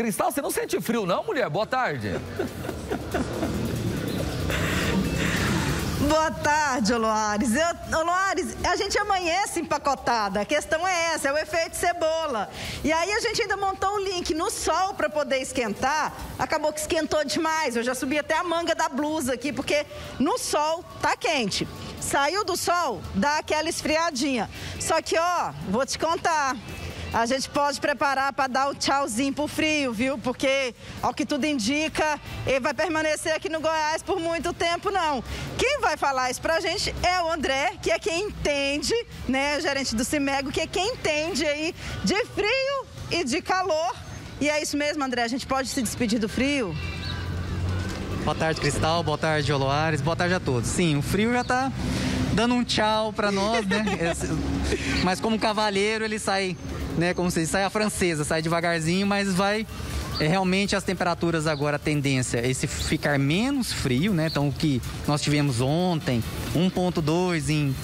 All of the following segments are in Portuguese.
Cristal, você não sente frio não, mulher? Boa tarde. Boa tarde, Oloares. Oloares, a gente amanhece empacotada. A questão é essa, é o efeito cebola. E aí a gente ainda montou um link no sol para poder esquentar. Acabou que esquentou demais. Eu já subi até a manga da blusa aqui, porque no sol tá quente. Saiu do sol, dá aquela esfriadinha. Só que, ó, vou te contar a gente pode preparar para dar o tchauzinho pro frio, viu? Porque, ao que tudo indica, ele vai permanecer aqui no Goiás por muito tempo, não. Quem vai falar isso pra gente é o André, que é quem entende, né, gerente do Cimego, que é quem entende aí de frio e de calor. E é isso mesmo, André, a gente pode se despedir do frio? Boa tarde, Cristal. Boa tarde, Oloares. Boa tarde a todos. Sim, o frio já tá dando um tchau para nós, né? Mas como cavalheiro, ele sai né? Como se sai a francesa, sai devagarzinho, mas vai é, realmente as temperaturas agora, a tendência é esse ficar menos frio, né? Então o que nós tivemos ontem, 1.2 em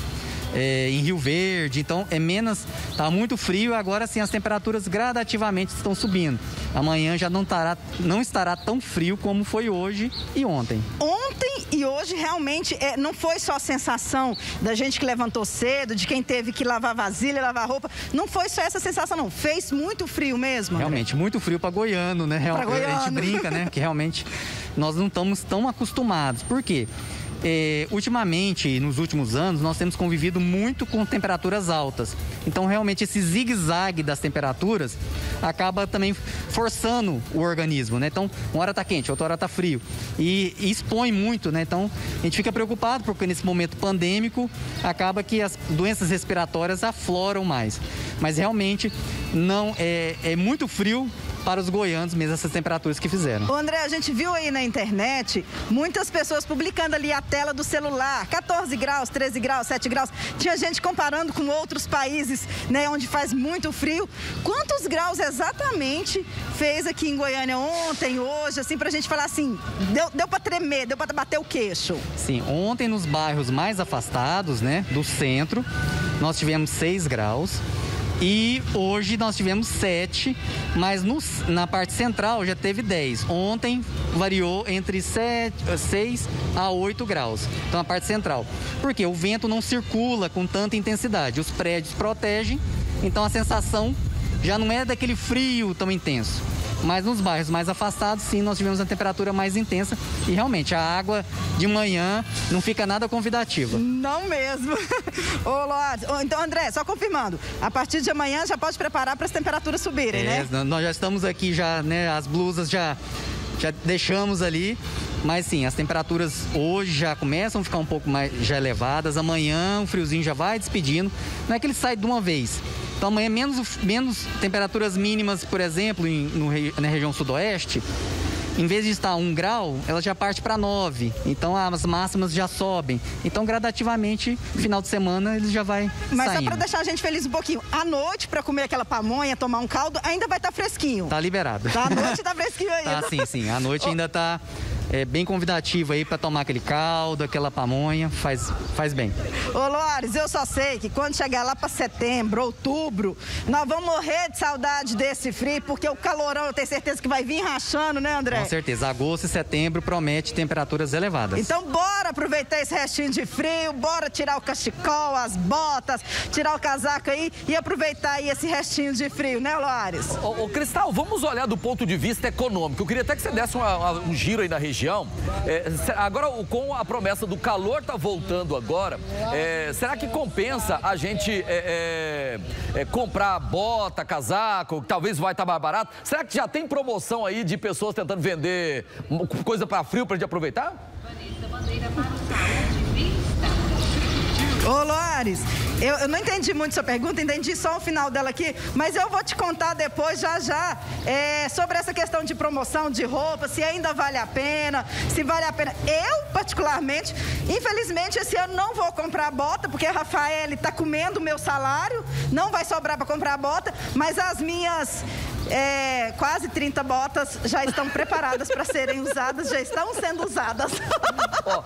é, em Rio Verde, então é menos, tá muito frio, agora sim as temperaturas gradativamente estão subindo. Amanhã já não estará, não estará tão frio como foi hoje e ontem. Ontem e hoje realmente é, não foi só a sensação da gente que levantou cedo, de quem teve que lavar vasilha, lavar roupa, não foi só essa sensação não, fez muito frio mesmo. Realmente, muito frio para goiano, né? Real, goiano. A gente brinca, né? Que realmente nós não estamos tão acostumados. Por quê? É, ultimamente, nos últimos anos, nós temos convivido muito com temperaturas altas. Então, realmente, esse zigue-zague das temperaturas acaba também forçando o organismo, né? Então, uma hora está quente, outra hora está frio. E, e, expõe muito, né? Então, a gente fica preocupado porque nesse momento pandêmico acaba que as doenças respiratórias afloram mais. Mas realmente não é, é muito frio para os goianos mesmo essas temperaturas que fizeram. O André, a gente viu aí na internet muitas pessoas publicando ali a tela do celular, 14 graus, 13 graus, 7 graus. Tinha gente comparando com outros países, né, onde faz muito frio. Quantos graus exatamente fez aqui em Goiânia ontem, hoje, assim, pra gente falar assim, deu, deu para tremer, deu para bater o queixo? Sim, ontem nos bairros mais afastados, né, do centro, nós tivemos 6 graus. E hoje nós tivemos 7, mas no, na parte central já teve 10. Ontem variou entre 7, 6 a 8 graus. Então a parte central. Porque o vento não circula com tanta intensidade. Os prédios protegem, então a sensação já não é daquele frio tão intenso. Mas nos bairros mais afastados, sim, nós tivemos uma temperatura mais intensa e realmente a água de manhã não fica nada convidativa. Não mesmo. Ô, Lorde, então, André, só confirmando, a partir de amanhã já pode preparar para as temperaturas subirem, é, né? Nós já estamos aqui, já, né? As blusas já, já deixamos ali. Mas sim, as temperaturas hoje já começam a ficar um pouco mais já elevadas. Amanhã o friozinho já vai despedindo. Não é que ele sai de uma vez. Então amanhã menos, menos temperaturas mínimas, por exemplo, em, no, na região sudoeste, em vez de estar um grau, ela já parte para 9. Então as máximas já sobem. Então, gradativamente, final de semana, ele já vai. Mas saindo. só para deixar a gente feliz um pouquinho. À noite, para comer aquela pamonha, tomar um caldo, ainda vai estar tá fresquinho. Tá liberado. Tá, à noite tá fresquinho ainda. Tá, sim, sim. À noite ainda tá é bem convidativo aí para tomar aquele caldo, aquela pamonha, faz, faz bem. Ô Loares, eu só sei que quando chegar lá para setembro, outubro, nós vamos morrer de saudade desse frio, porque o calorão eu tenho certeza que vai vir rachando, né, André? Com certeza. Agosto e setembro promete temperaturas elevadas. Então bora aproveitar esse restinho de frio, bora tirar o cachecol, as botas, tirar o casaco aí e aproveitar aí esse restinho de frio, né, Loares? Ô, ô Cristal, vamos olhar do ponto de vista econômico. Eu queria até que você desse uma, um giro aí na região região. É, agora, com a promessa do calor tá voltando agora, é, será que compensa a gente é, é, é comprar bota, casaco, que talvez vai estar tá mais barato? Será que já tem promoção aí de pessoas tentando vender coisa para frio para gente aproveitar? Vanessa Bandeira para o de eu, eu, não entendi muito sua pergunta, entendi só o final dela aqui, mas eu vou te contar depois, já já, é, sobre essa questão de promoção de roupa, se ainda vale a pena, se vale a pena. Eu, particularmente, infelizmente, esse ano não vou comprar bota, porque a Rafael está comendo o meu salário, não vai sobrar para comprar bota, mas as minhas é, quase 30 botas já estão preparadas para serem usadas, já estão sendo usadas.